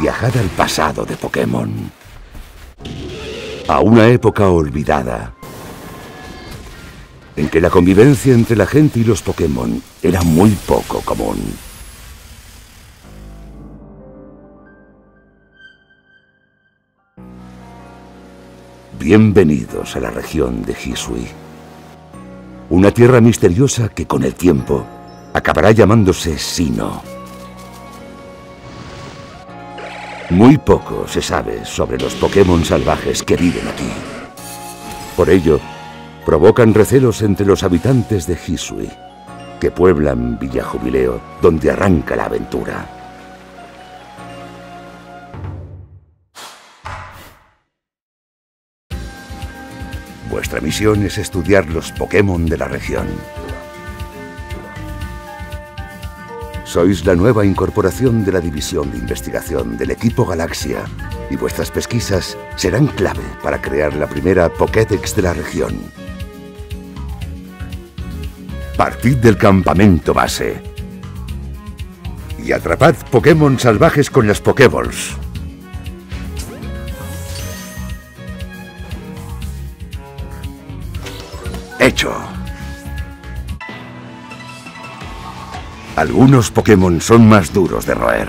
Viajad al pasado de Pokémon. A una época olvidada. En que la convivencia entre la gente y los Pokémon era muy poco común. Bienvenidos a la región de Hisui. Una tierra misteriosa que con el tiempo acabará llamándose Sino. Muy poco se sabe sobre los Pokémon salvajes que viven aquí. Por ello, provocan recelos entre los habitantes de Hisui, que pueblan Villa Jubileo, donde arranca la aventura. Vuestra misión es estudiar los Pokémon de la región. Sois la nueva incorporación de la División de Investigación del equipo Galaxia y vuestras pesquisas serán clave para crear la primera Pokédex de la región. Partid del campamento base y atrapad Pokémon salvajes con las Pokéballs. Hecho. Algunos Pokémon son más duros de roer.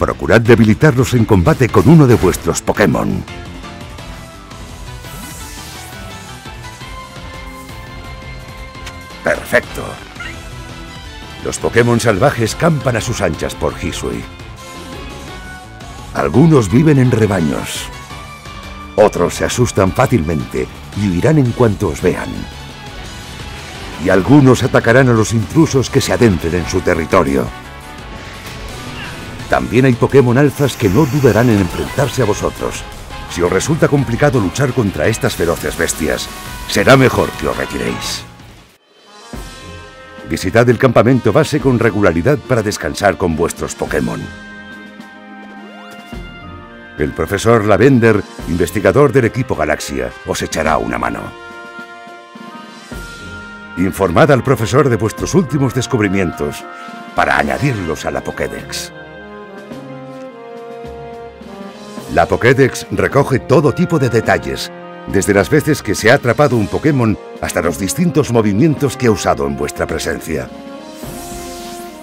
Procurad debilitarlos en combate con uno de vuestros Pokémon. Perfecto. Los Pokémon salvajes campan a sus anchas por Hisui. Algunos viven en rebaños. Otros se asustan fácilmente y huirán en cuanto os vean. Y algunos atacarán a los intrusos que se adentren en su territorio. También hay Pokémon alfas que no dudarán en enfrentarse a vosotros. Si os resulta complicado luchar contra estas feroces bestias, será mejor que os retiréis. Visitad el campamento base con regularidad para descansar con vuestros Pokémon. El profesor Lavender, investigador del equipo Galaxia, os echará una mano. Informad al profesor de vuestros últimos descubrimientos para añadirlos a la Pokédex. La Pokédex recoge todo tipo de detalles, desde las veces que se ha atrapado un Pokémon hasta los distintos movimientos que ha usado en vuestra presencia.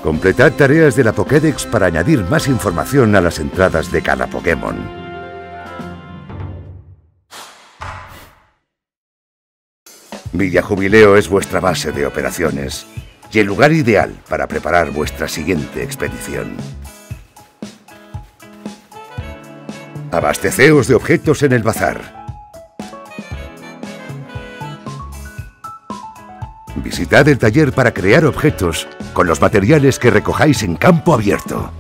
Completad tareas de la Pokédex para añadir más información a las entradas de cada Pokémon. Villa Jubileo es vuestra base de operaciones y el lugar ideal para preparar vuestra siguiente expedición. Abasteceos de objetos en el bazar. Visitad el taller para crear objetos con los materiales que recojáis en campo abierto.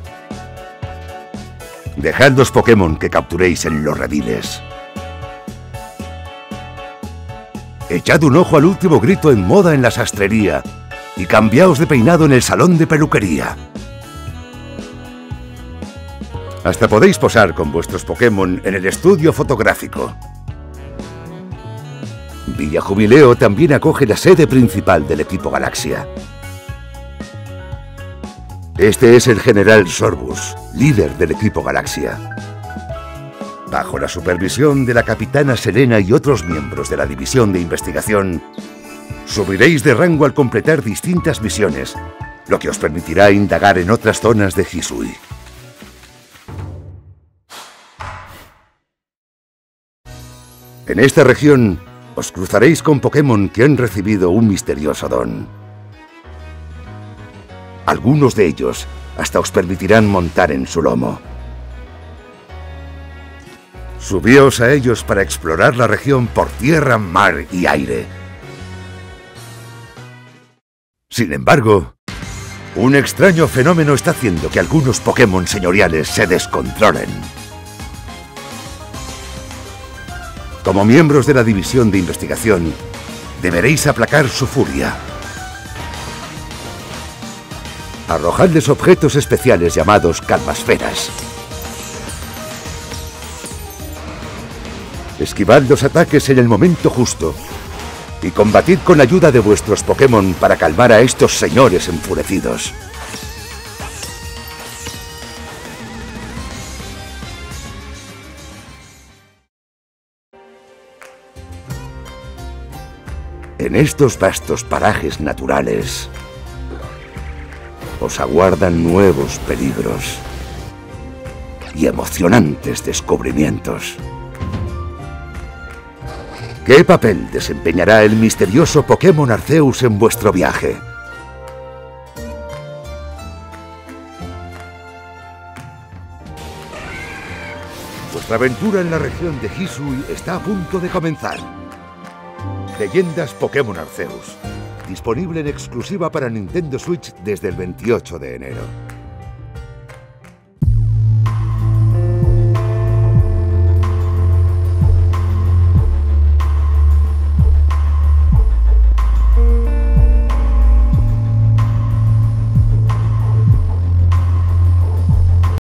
Dejad los Pokémon que capturéis en los rediles. Echad un ojo al último grito en moda en la sastrería y cambiaos de peinado en el salón de peluquería. Hasta podéis posar con vuestros Pokémon en el estudio fotográfico. Villa Jubileo también acoge la sede principal del equipo Galaxia. Este es el General Sorbus, líder del equipo Galaxia. Bajo la supervisión de la Capitana Serena y otros miembros de la División de Investigación, subiréis de rango al completar distintas misiones, lo que os permitirá indagar en otras zonas de Hisui. En esta región os cruzaréis con Pokémon que han recibido un misterioso don. Algunos de ellos hasta os permitirán montar en su lomo. Subíos a ellos para explorar la región por tierra, mar y aire. Sin embargo, un extraño fenómeno está haciendo que algunos Pokémon señoriales se descontrolen. Como miembros de la División de Investigación, deberéis aplacar su furia. Arrojadles objetos especiales llamados calmasferas. esquivad los ataques en el momento justo y combatid con ayuda de vuestros Pokémon para calmar a estos señores enfurecidos. En estos vastos parajes naturales os aguardan nuevos peligros y emocionantes descubrimientos. ¿Qué papel desempeñará el misterioso Pokémon Arceus en vuestro viaje? Vuestra aventura en la región de Hisui está a punto de comenzar. Leyendas Pokémon Arceus. Disponible en exclusiva para Nintendo Switch desde el 28 de enero.